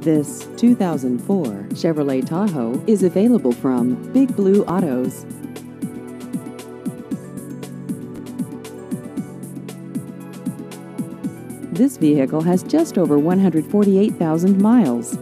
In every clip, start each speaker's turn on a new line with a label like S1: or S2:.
S1: This 2004 Chevrolet Tahoe is available from Big Blue Autos. This vehicle has just over 148,000 miles.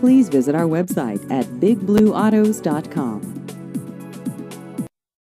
S1: Please visit our website at bigblueautos.com.